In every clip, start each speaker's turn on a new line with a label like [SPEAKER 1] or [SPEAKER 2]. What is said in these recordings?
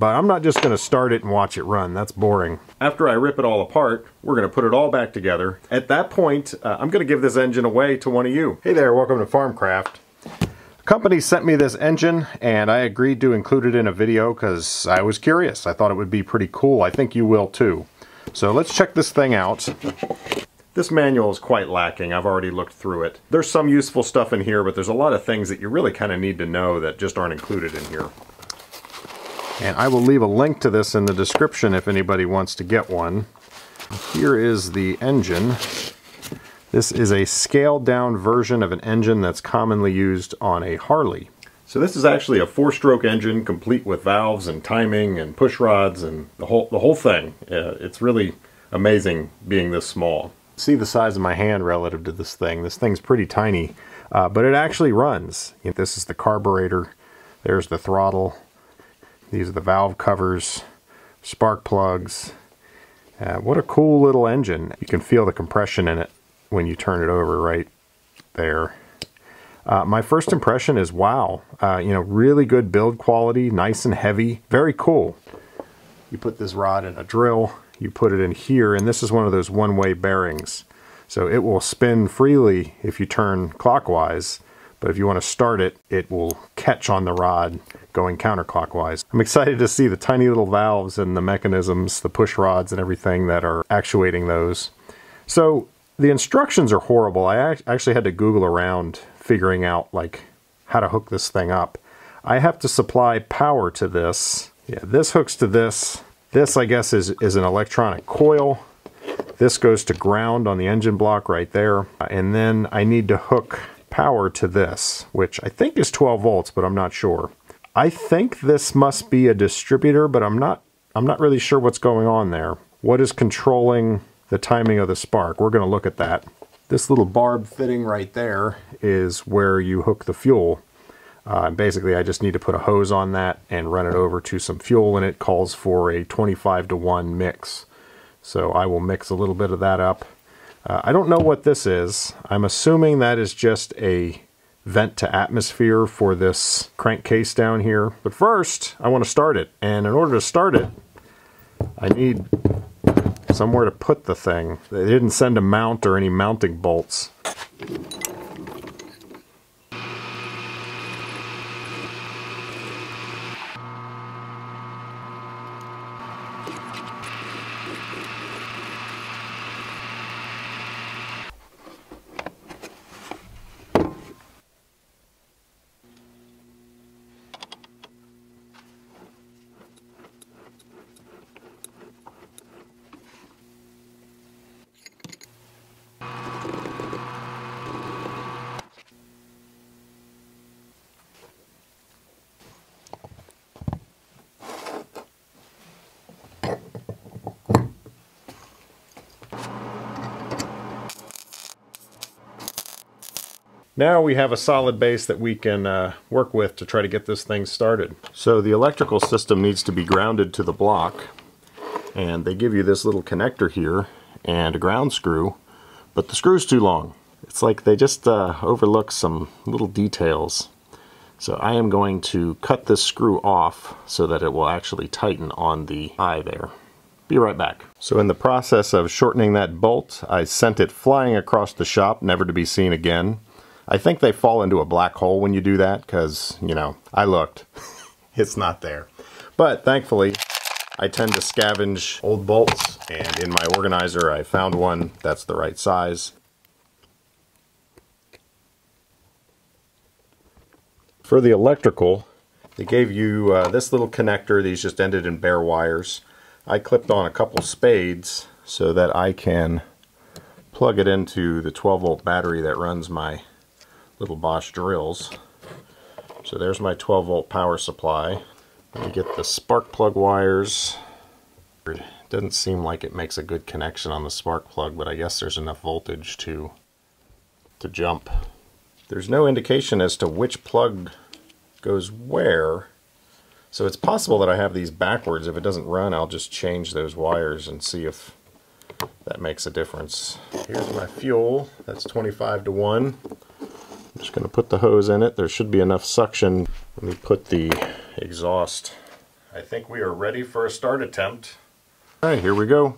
[SPEAKER 1] But I'm not just going to start it and watch it run. That's boring. After I rip it all apart, we're going to put it all back together. At that point, uh, I'm going to give this engine away to one of you. Hey there, welcome to Farmcraft. A company sent me this engine and I agreed to include it in a video because I was curious. I thought it would be pretty cool. I think you will too. So let's check this thing out. This manual is quite lacking. I've already looked through it. There's some useful stuff in here, but there's a lot of things that you really kind of need to know that just aren't included in here. And I will leave a link to this in the description if anybody wants to get one. Here is the engine. This is a scaled down version of an engine that's commonly used on a Harley. So this is actually a four-stroke engine complete with valves and timing and push rods and the whole the whole thing. Uh, it's really amazing being this small see the size of my hand relative to this thing. This thing's pretty tiny, uh, but it actually runs. You know, this is the carburetor. There's the throttle. These are the valve covers, spark plugs. Uh, what a cool little engine. You can feel the compression in it when you turn it over right there. Uh, my first impression is wow, uh, you know, really good build quality, nice and heavy, very cool. You put this rod in a drill, you put it in here, and this is one of those one-way bearings. So it will spin freely if you turn clockwise, but if you want to start it, it will catch on the rod going counterclockwise. I'm excited to see the tiny little valves and the mechanisms, the push rods and everything that are actuating those. So the instructions are horrible. I actually had to Google around figuring out like how to hook this thing up. I have to supply power to this. Yeah, this hooks to this, this, I guess, is, is an electronic coil. This goes to ground on the engine block right there. And then I need to hook power to this, which I think is 12 volts, but I'm not sure. I think this must be a distributor, but I'm not I'm not really sure what's going on there. What is controlling the timing of the spark? We're going to look at that. This little barb fitting right there is where you hook the fuel. Uh, basically, I just need to put a hose on that and run it over to some fuel, and it calls for a 25 to 1 mix. So I will mix a little bit of that up. Uh, I don't know what this is. I'm assuming that is just a vent to atmosphere for this crankcase down here. But first, I want to start it. And in order to start it, I need somewhere to put the thing. They didn't send a mount or any mounting bolts. Now we have a solid base that we can uh, work with to try to get this thing started. So the electrical system needs to be grounded to the block and they give you this little connector here and a ground screw but the screw's too long. It's like they just uh, overlook some little details. So I am going to cut this screw off so that it will actually tighten on the eye there. Be right back. So in the process of shortening that bolt, I sent it flying across the shop, never to be seen again. I think they fall into a black hole when you do that because, you know, I looked. it's not there. But thankfully, I tend to scavenge old bolts and in my organizer I found one that's the right size. For the electrical, they gave you uh, this little connector. These just ended in bare wires. I clipped on a couple spades so that I can plug it into the 12 volt battery that runs my little Bosch drills. So there's my 12 volt power supply. Let me get the spark plug wires. It doesn't seem like it makes a good connection on the spark plug, but I guess there's enough voltage to, to jump. There's no indication as to which plug goes where. So it's possible that I have these backwards. If it doesn't run, I'll just change those wires and see if that makes a difference. Here's my fuel. That's 25 to 1. Just going to put the hose in it. There should be enough suction. Let me put the exhaust I think we are ready for a start attempt. All right, here we go.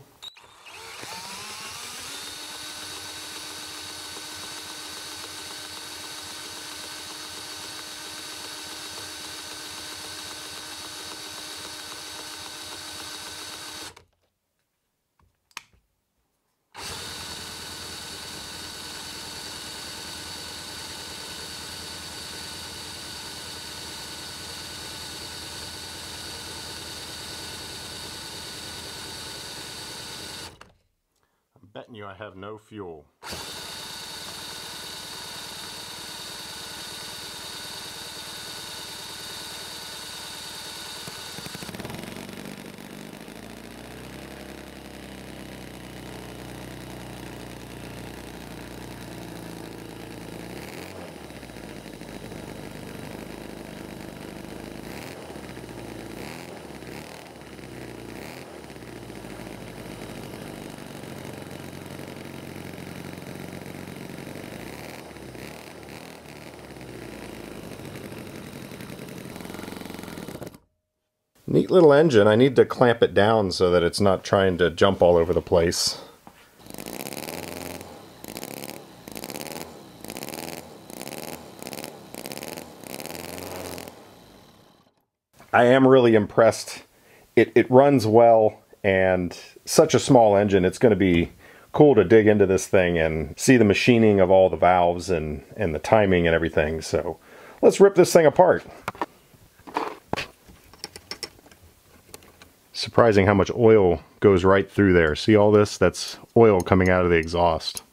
[SPEAKER 1] betting you I have no fuel. Neat little engine. I need to clamp it down so that it's not trying to jump all over the place. I am really impressed. It, it runs well and such a small engine, it's going to be cool to dig into this thing and see the machining of all the valves and, and the timing and everything. So let's rip this thing apart. Surprising how much oil goes right through there. See all this? That's oil coming out of the exhaust.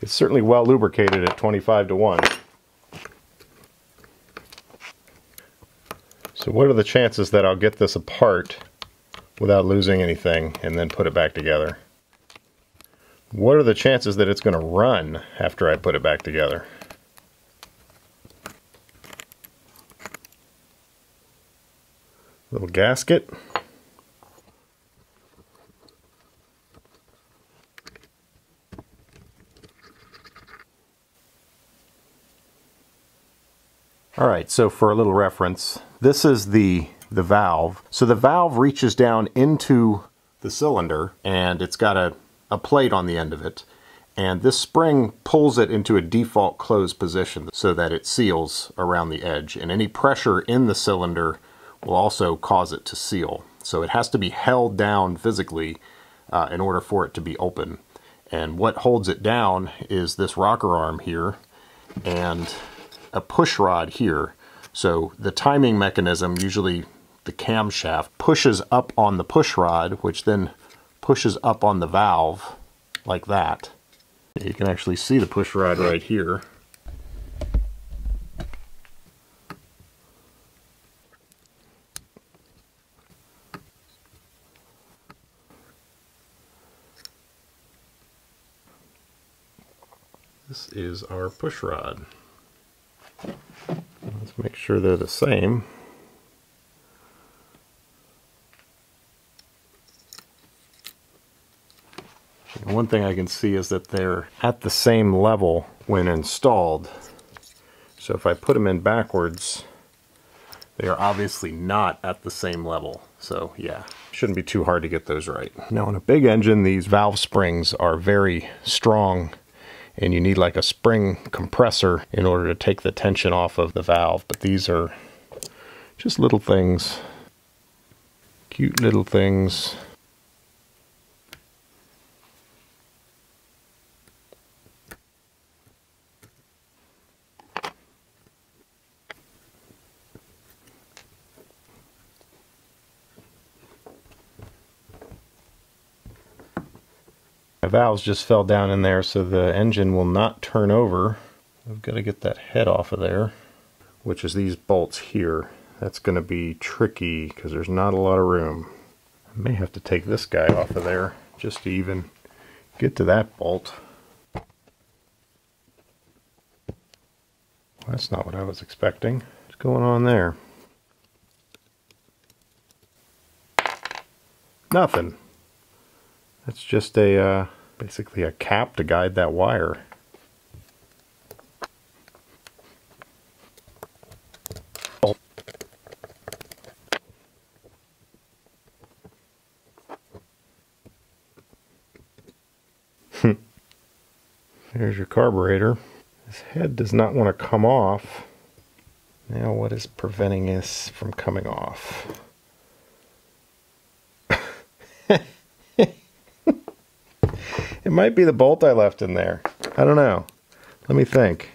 [SPEAKER 1] It's certainly well lubricated at 25 to 1. So what are the chances that I'll get this apart without losing anything and then put it back together? What are the chances that it's going to run after I put it back together? Little gasket. All right, so for a little reference, this is the, the valve. So the valve reaches down into the cylinder and it's got a, a plate on the end of it. And this spring pulls it into a default closed position so that it seals around the edge. And any pressure in the cylinder will also cause it to seal. So it has to be held down physically uh, in order for it to be open. And what holds it down is this rocker arm here. And a push rod here. So the timing mechanism, usually the camshaft, pushes up on the push rod, which then pushes up on the valve like that. You can actually see the push rod right here. This is our push rod. Make sure they're the same. one thing I can see is that they're at the same level when installed. So if I put them in backwards, they are obviously not at the same level. So yeah, shouldn't be too hard to get those right. Now in a big engine, these valve springs are very strong and you need like a spring compressor in order to take the tension off of the valve. But these are just little things, cute little things. My valves just fell down in there so the engine will not turn over. I've got to get that head off of there, which is these bolts here. That's going to be tricky because there's not a lot of room. I may have to take this guy off of there just to even get to that bolt. Well, that's not what I was expecting. What's going on there? Nothing. That's just a uh, basically a cap to guide that wire. There's your carburetor. This head does not want to come off. Now what is preventing this from coming off? Might be the bolt I left in there. I don't know. Let me think.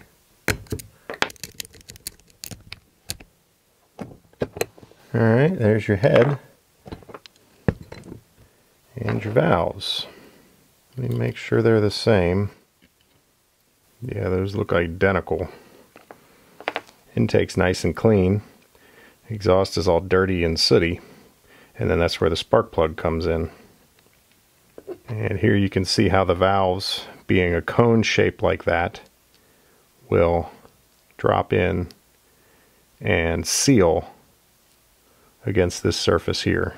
[SPEAKER 1] Alright, there's your head. And your valves. Let me make sure they're the same. Yeah, those look identical. Intake's nice and clean. Exhaust is all dirty and sooty. And then that's where the spark plug comes in. And here you can see how the valves, being a cone shape like that, will drop in and seal against this surface here.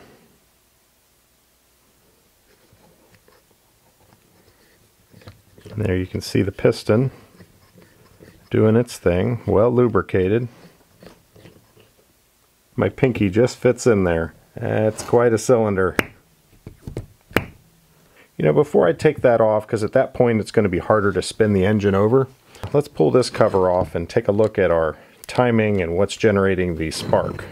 [SPEAKER 1] And there you can see the piston doing its thing, well lubricated. My pinky just fits in there. That's quite a cylinder. You know, before I take that off, because at that point it's going to be harder to spin the engine over, let's pull this cover off and take a look at our timing and what's generating the spark.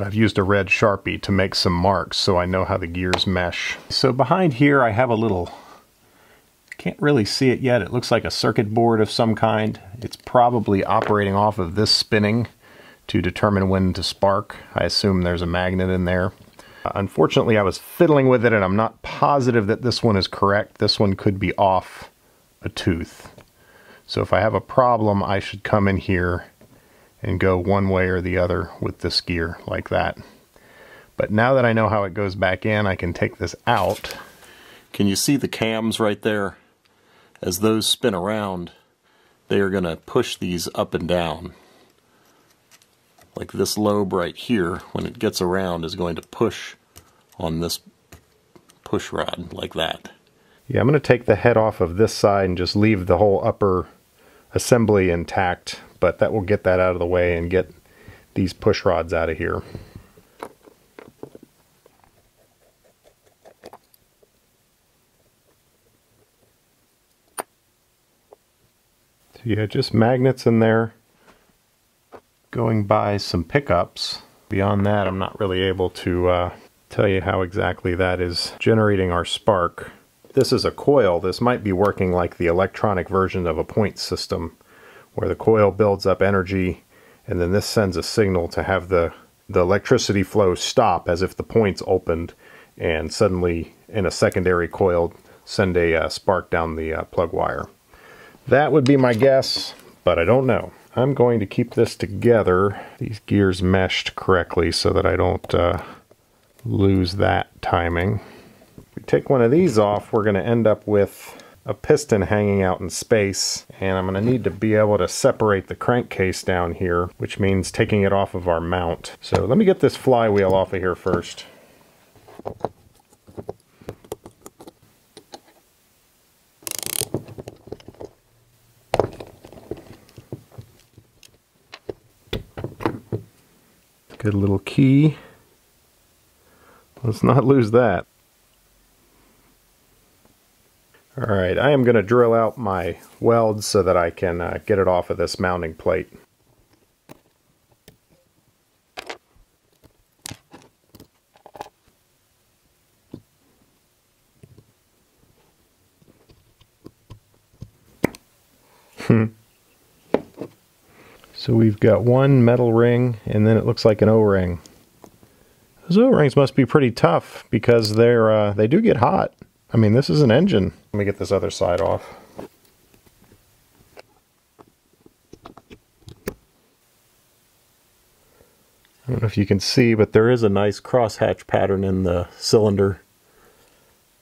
[SPEAKER 1] I've used a red Sharpie to make some marks so I know how the gears mesh. So behind here I have a little, can't really see it yet, it looks like a circuit board of some kind. It's probably operating off of this spinning to determine when to spark. I assume there's a magnet in there. Uh, unfortunately I was fiddling with it and I'm not positive that this one is correct. This one could be off a tooth. So if I have a problem I should come in here and go one way or the other with this gear like that. But now that I know how it goes back in, I can take this out. Can you see the cams right there? As those spin around, they are going to push these up and down. Like this lobe right here, when it gets around, is going to push on this push rod like that. Yeah, I'm going to take the head off of this side and just leave the whole upper assembly intact but that will get that out of the way and get these push rods out of here. So yeah, just magnets in there going by some pickups. Beyond that, I'm not really able to uh, tell you how exactly that is generating our spark. This is a coil. This might be working like the electronic version of a point system where the coil builds up energy and then this sends a signal to have the, the electricity flow stop as if the points opened and suddenly in a secondary coil send a uh, spark down the uh, plug wire. That would be my guess, but I don't know. I'm going to keep this together, these gears meshed correctly so that I don't uh, lose that timing. If we take one of these off, we're going to end up with a piston hanging out in space and I'm going to need to be able to separate the crankcase down here which means taking it off of our mount. So let me get this flywheel off of here first. Good little key. Let's not lose that. Alright, I am going to drill out my welds so that I can uh, get it off of this mounting plate. Hmm. So we've got one metal ring and then it looks like an O-ring. Those O-rings must be pretty tough because they're uh, they do get hot. I mean, this is an engine. Let me get this other side off. I don't know if you can see, but there is a nice crosshatch pattern in the cylinder.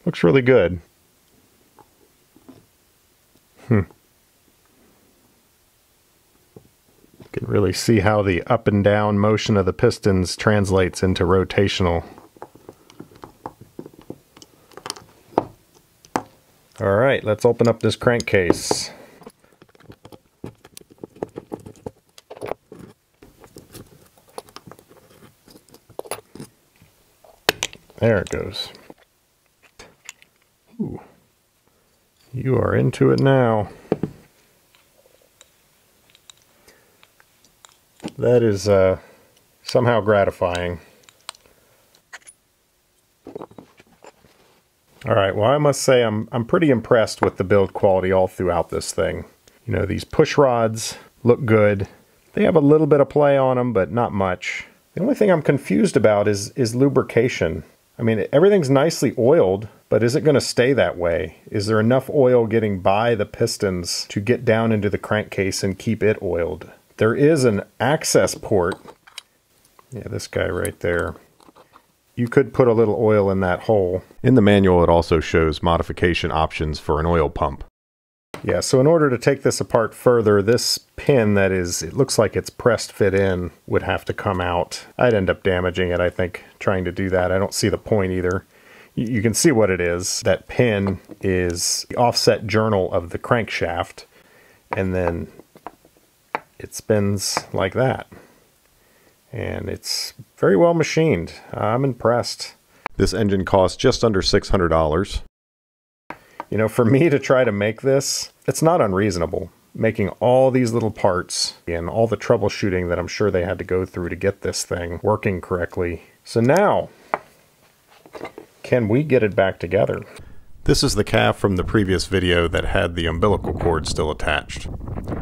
[SPEAKER 1] Looks really good. Hmm. You can really see how the up and down motion of the pistons translates into rotational. All right, let's open up this crankcase. There it goes. Ooh. You are into it now. That is uh, somehow gratifying. All right, well, I must say I'm, I'm pretty impressed with the build quality all throughout this thing. You know, these push rods look good. They have a little bit of play on them, but not much. The only thing I'm confused about is, is lubrication. I mean, everything's nicely oiled, but is it going to stay that way? Is there enough oil getting by the pistons to get down into the crankcase and keep it oiled? There is an access port. Yeah, this guy right there you could put a little oil in that hole. In the manual, it also shows modification options for an oil pump. Yeah, so in order to take this apart further, this pin that is, it looks like it's pressed fit in, would have to come out. I'd end up damaging it, I think, trying to do that. I don't see the point either. You can see what it is. That pin is the offset journal of the crankshaft, and then it spins like that and it's very well machined. I'm impressed. This engine costs just under $600. You know, for me to try to make this, it's not unreasonable. Making all these little parts and all the troubleshooting that I'm sure they had to go through to get this thing working correctly. So now, can we get it back together? This is the calf from the previous video that had the umbilical cord still attached.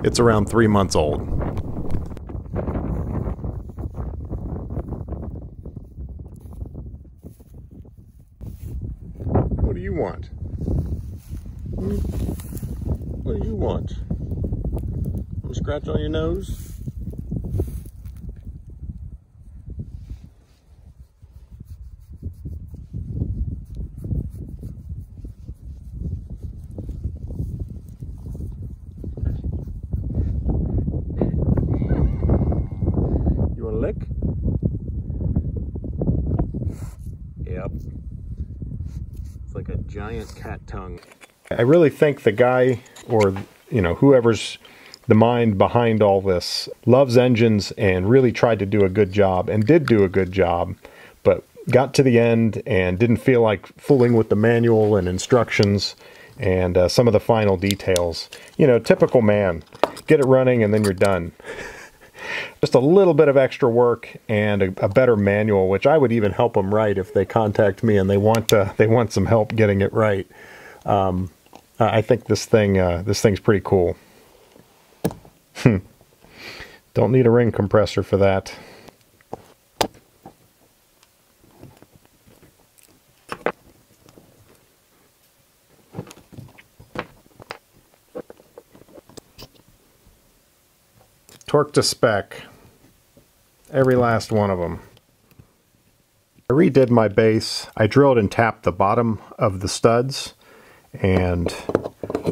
[SPEAKER 1] It's around three months old. What do you want? Hmm? What do you want? Scratch on your nose? Yep It's like a giant cat tongue. I really think the guy or, you know, whoever's the mind behind all this loves engines and really tried to do a good job and did do a good job, but got to the end and didn't feel like fooling with the manual and instructions and uh, some of the final details. You know, typical man. Get it running and then you're done. Just a little bit of extra work and a, a, better manual, which I would even help them write if they contact me and they want uh, they want some help getting it right. Um, I think this thing uh, this thing's pretty cool. Hmm. Don't need a ring compressor for that. Torque to spec. Every last one of them. I redid my base. I drilled and tapped the bottom of the studs and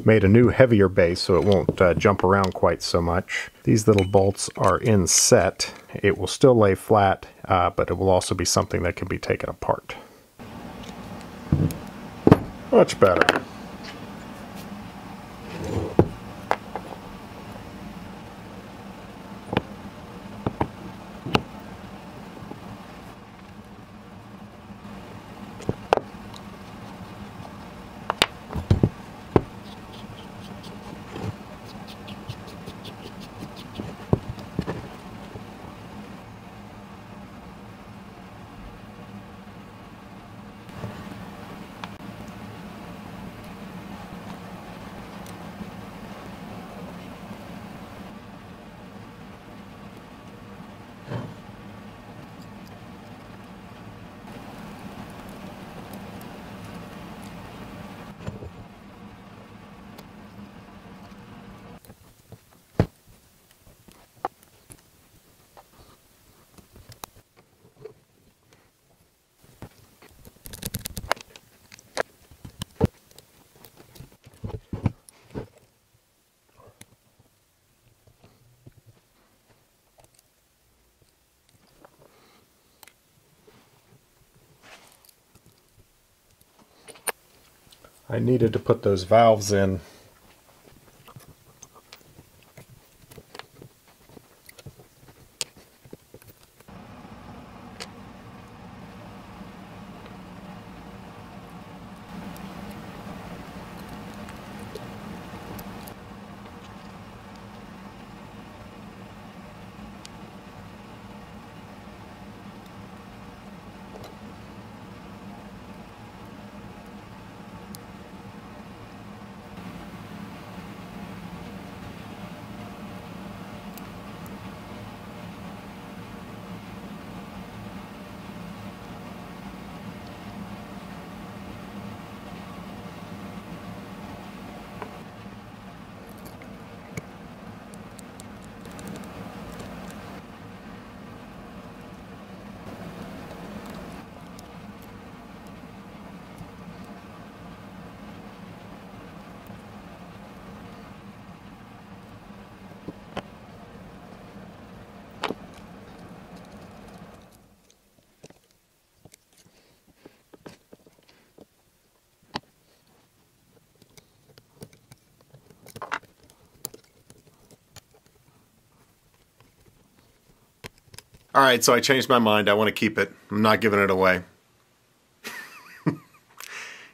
[SPEAKER 1] made a new heavier base so it won't uh, jump around quite so much. These little bolts are in set. It will still lay flat, uh, but it will also be something that can be taken apart. Much better. I needed to put those valves in. All right, so I changed my mind. I want to keep it. I'm not giving it away.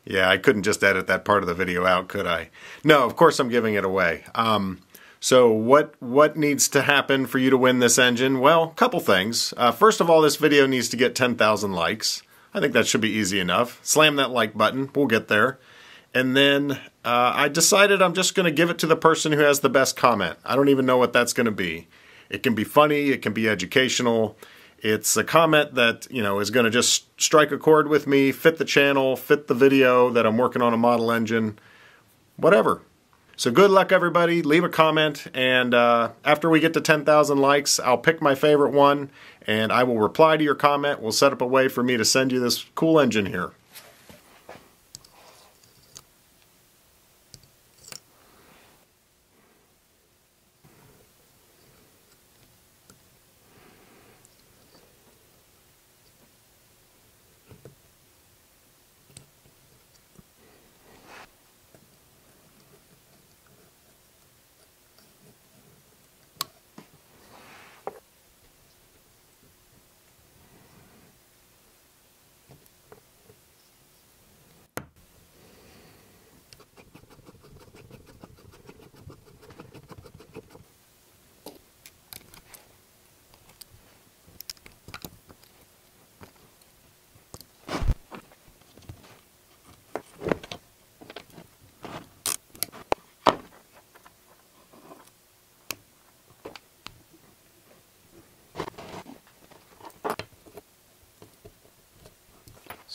[SPEAKER 1] yeah, I couldn't just edit that part of the video out, could I? No, of course I'm giving it away. Um, so what what needs to happen for you to win this engine? Well, a couple things. Uh, first of all, this video needs to get 10,000 likes. I think that should be easy enough. Slam that like button. We'll get there. And then uh, I decided I'm just going to give it to the person who has the best comment. I don't even know what that's going to be. It can be funny. It can be educational. It's a comment that, you know, is going to just strike a chord with me, fit the channel, fit the video that I'm working on a model engine, whatever. So good luck, everybody. Leave a comment, and uh, after we get to 10,000 likes, I'll pick my favorite one, and I will reply to your comment. We'll set up a way for me to send you this cool engine here.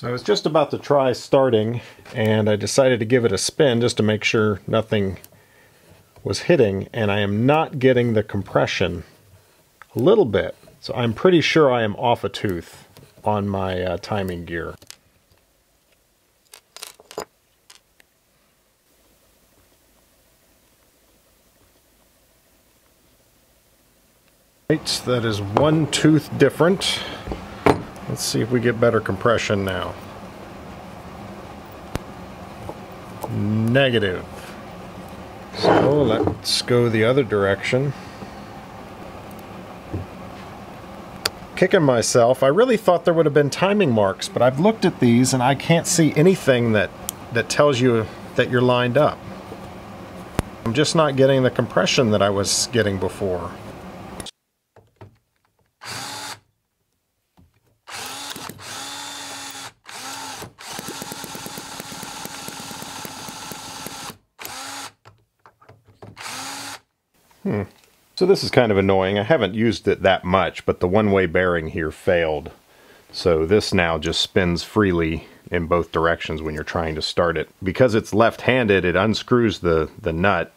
[SPEAKER 1] So I was just about to try starting and I decided to give it a spin just to make sure nothing was hitting and I am not getting the compression a little bit. So I'm pretty sure I am off a tooth on my uh, timing gear. That is one tooth different. Let's see if we get better compression now. Negative. So let's go the other direction. Kicking myself. I really thought there would have been timing marks, but I've looked at these and I can't see anything that, that tells you that you're lined up. I'm just not getting the compression that I was getting before. Hmm. So this is kind of annoying. I haven't used it that much, but the one-way bearing here failed. So this now just spins freely in both directions when you're trying to start it. Because it's left-handed, it unscrews the, the nut,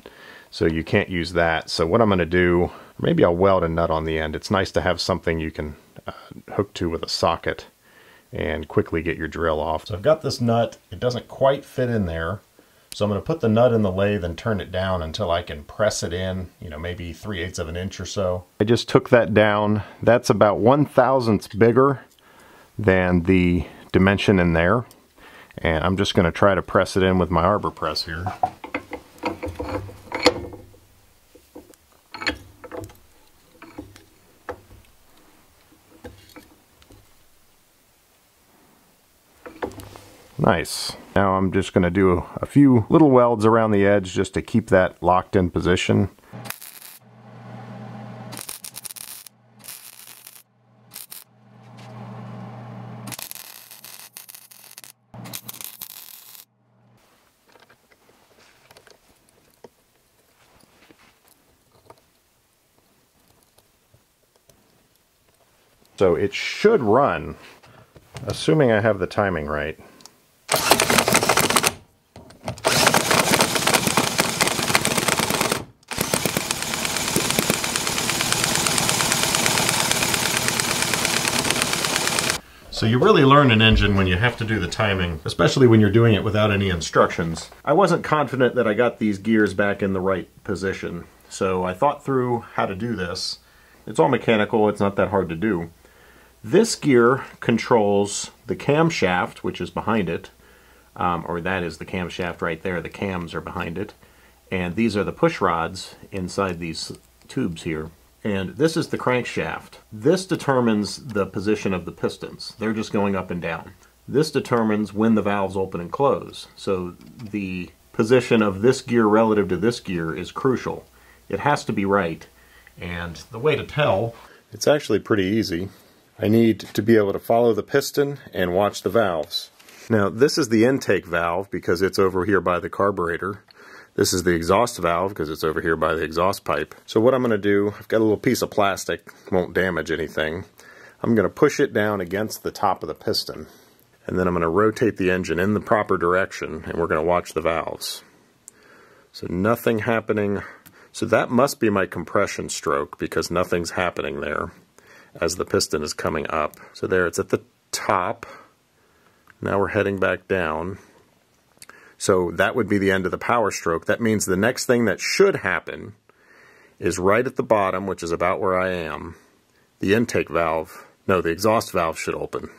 [SPEAKER 1] so you can't use that. So what I'm going to do, maybe I'll weld a nut on the end. It's nice to have something you can uh, hook to with a socket and quickly get your drill off. So I've got this nut. It doesn't quite fit in there. So I'm going to put the nut in the lathe and turn it down until I can press it in, you know, maybe 3 eighths of an inch or so. I just took that down. That's about one thousandths bigger than the dimension in there. And I'm just going to try to press it in with my arbor press here. Nice. Now I'm just going to do a few little welds around the edge just to keep that locked in position. So it should run, assuming I have the timing right. You really learn an engine when you have to do the timing, especially when you're doing it without any instructions. I wasn't confident that I got these gears back in the right position, so I thought through how to do this. It's all mechanical, it's not that hard to do. This gear controls the camshaft, which is behind it, um, or that is the camshaft right there, the cams are behind it, and these are the push rods inside these tubes here And this is the crankshaft. This determines the position of the pistons. They're just going up and down. This determines when the valves open and close. So the position of this gear relative to this gear is crucial. It has to be right. And the way to tell... It's actually pretty easy. I need to be able to follow the piston and watch the valves. Now this is the intake valve because it's over here by the carburetor. This is the exhaust valve because it's over here by the exhaust pipe. So what I'm going to do, I've got a little piece of plastic, won't damage anything. I'm going to push it down against the top of the piston. And then I'm going to rotate the engine in the proper direction and we're going to watch the valves. So nothing happening. So that must be my compression stroke because nothing's happening there as the piston is coming up. So there it's at the top. Now we're heading back down. So that would be the end of the power stroke. That means the next thing that should happen is right at the bottom, which is about where I am. The intake valve, no, the exhaust valve should open.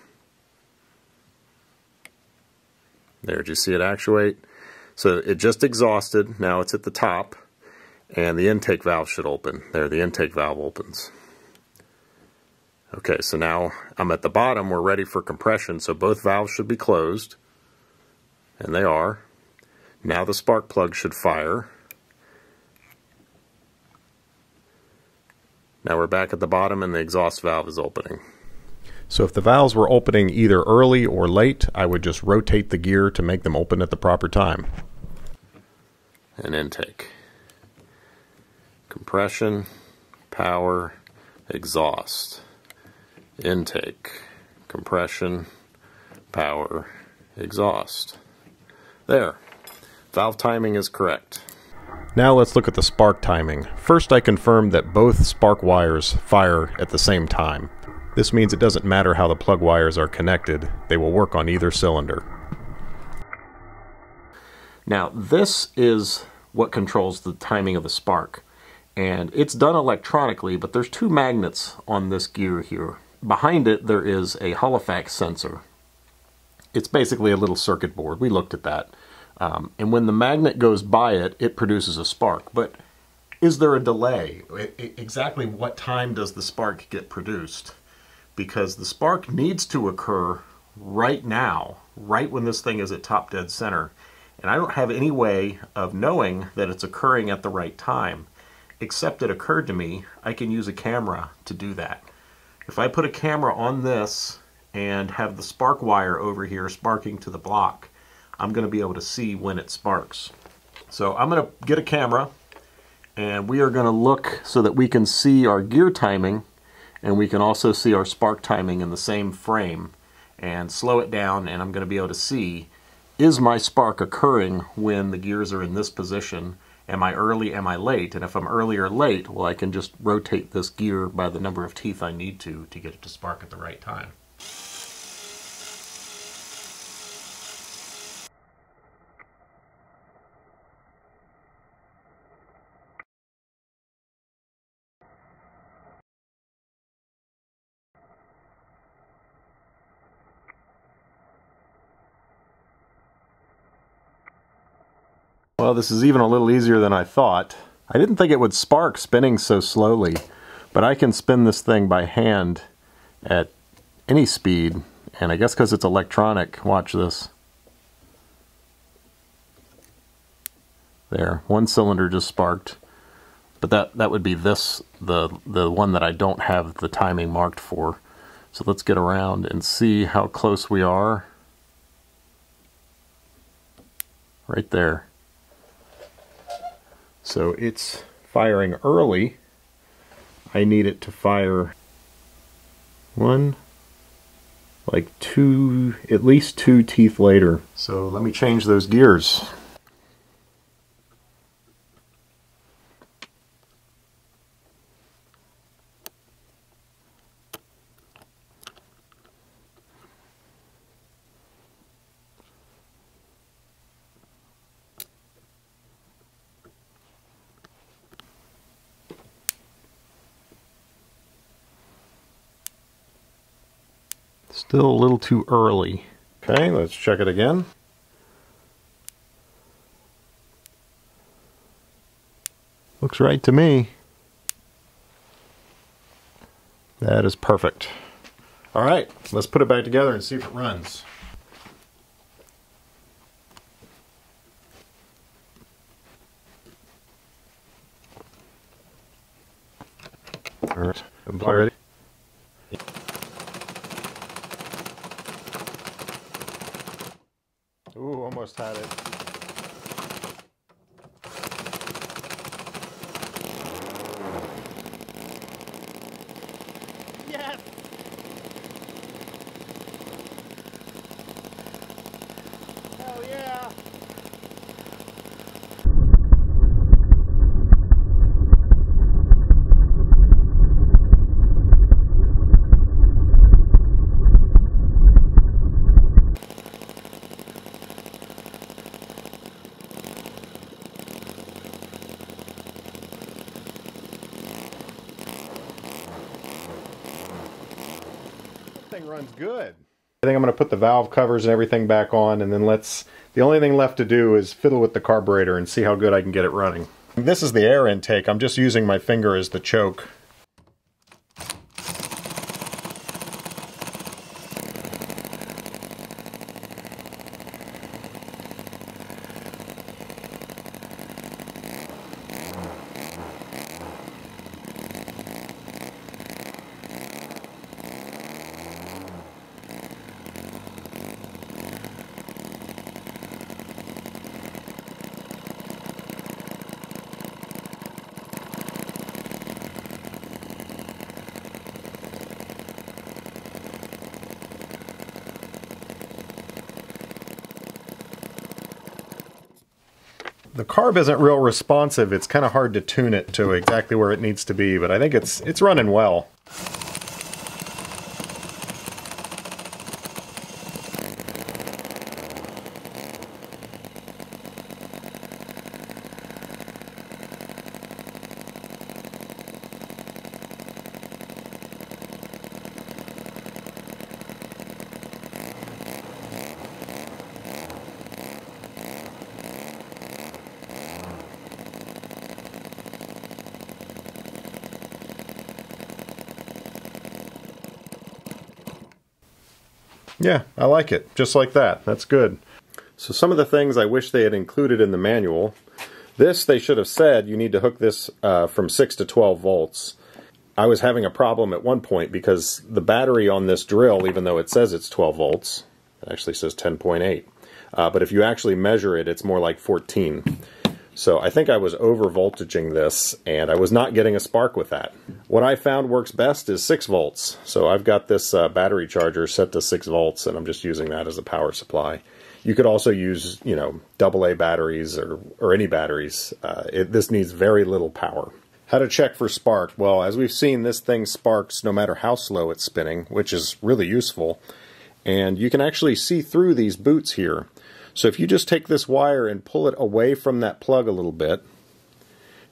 [SPEAKER 1] There, did you see it actuate? So it just exhausted, now it's at the top, and the intake valve should open. There, the intake valve opens. Okay, so now I'm at the bottom, we're ready for compression, so both valves should be closed, and they are. Now the spark plug should fire. Now we're back at the bottom and the exhaust valve is opening. So if the valves were opening either early or late, I would just rotate the gear to make them open at the proper time. And intake. Compression, power, exhaust. Intake, compression, power, exhaust. There. Valve timing is correct. Now let's look at the spark timing. First I confirmed that both spark wires fire at the same time. This means it doesn't matter how the plug wires are connected, they will work on either cylinder. Now this is what controls the timing of the spark. And it's done electronically, but there's two magnets on this gear here. Behind it there is a Hall effect sensor. It's basically a little circuit board. We looked at that. Um, and when the magnet goes by it, it produces a spark. But is there a delay? exactly what time does the spark get produced? Because the spark needs to occur right now, right when this thing is at top dead center. And I don't have any way of knowing that it's occurring at the right time, except it occurred to me I can use a camera to do that. If I put a camera on this and have the spark wire over here sparking to the block, I'm going to be able to see when it sparks. So I'm going to get a camera and we are going to look so that we can see our gear timing and we can also see our spark timing in the same frame and slow it down and I'm going to be able to see is my spark occurring when the gears are in this position am I early am I late and if I'm early or late well I can just rotate this gear by the number of teeth I need to to get it to spark at the right time. Well, this is even a little easier than I thought. I didn't think it would spark spinning so slowly, but I can spin this thing by hand at any speed, and I guess because it's electronic, watch this. There, one cylinder just sparked, but that, that would be this, the, the one that I don't have the timing marked for. So let's get around and see how close we are. Right there. So it's firing early. I need it to fire one, like two, at least two teeth later. So let me change those gears. Still a little too early. Okay, let's check it again. Looks right to me. That is perfect. All right, let's put it back together and see if it runs. All right, almost had it. Thing runs good. I think I'm going to put the valve covers and everything back on and then let's, the only thing left to do is fiddle with the carburetor and see how good I can get it running. This is the air intake. I'm just using my finger as the choke. the carb isn't real responsive. It's kind of hard to tune it to exactly where it needs to be, but I think it's it's running well. Yeah, I like it. Just like that. That's good. So some of the things I wish they had included in the manual. This, they should have said you need to hook this uh, from 6 to 12 volts. I was having a problem at one point because the battery on this drill, even though it says it's 12 volts, it actually says 10.8. Uh, but if you actually measure it, it's more like 14. So I think I was over voltaging this and I was not getting a spark with that. What I found works best is 6 volts. So I've got this uh, battery charger set to 6 volts and I'm just using that as a power supply. You could also use, you know, AA batteries or, or any batteries. Uh, it, this needs very little power. How to check for spark? Well, as we've seen, this thing sparks no matter how slow it's spinning, which is really useful. And you can actually see through these boots here. So if you just take this wire and pull it away from that plug a little bit,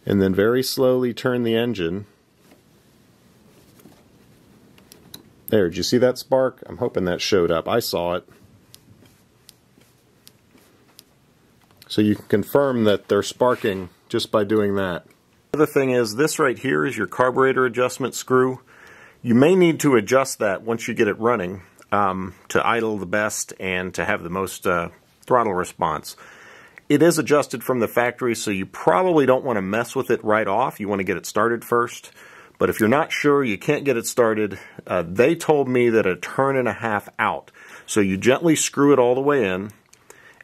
[SPEAKER 1] and then very slowly turn the engine. There, did you see that spark? I'm hoping that showed up. I saw it. So you can confirm that they're sparking just by doing that. The other thing is, this right here is your carburetor adjustment screw. You may need to adjust that once you get it running um, to idle the best and to have the most uh, throttle response. It is adjusted from the factory, so you probably don't want to mess with it right off. You want to get it started first. But if you're not sure, you can't get it started, uh, they told me that a turn and a half out. So you gently screw it all the way in,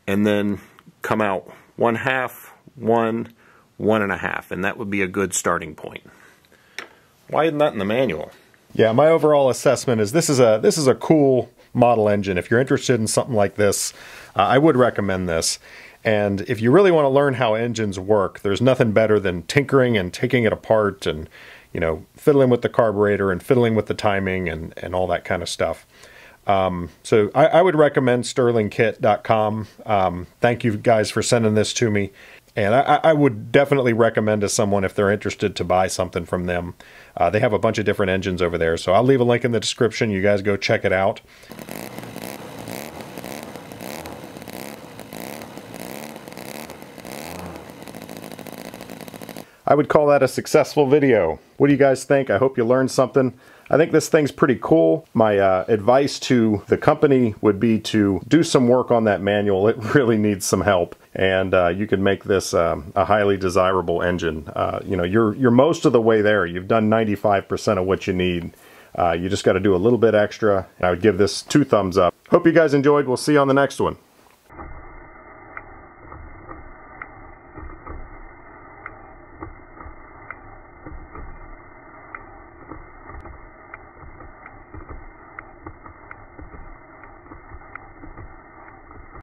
[SPEAKER 1] and then come out one half, one, one and a half, and that would be a good starting point. Why isn't that in the manual? Yeah, my overall assessment is this is a this is a cool model engine. If you're interested in something like this, uh, I would recommend this. And if you really want to learn how engines work, there's nothing better than tinkering and taking it apart and, you know, fiddling with the carburetor and fiddling with the timing and, and all that kind of stuff. Um, so I, I, would recommend stirlingkit.com. Um, thank you guys for sending this to me. And I, I, would definitely recommend to someone if they're interested to buy something from them. Uh, they have a bunch of different engines over there. So I'll leave a link in the description. You guys go check it out. I would call that a successful video. What do you guys think? I hope you learned something. I think this thing's pretty cool. My uh, advice to the company would be to do some work on that manual. It really needs some help, and uh, you can make this um, a highly desirable engine. Uh, you know, you're you're most of the way there. You've done 95% of what you need. Uh, you just got to do a little bit extra. I would give this two thumbs up. Hope you guys enjoyed. We'll see you on the next one.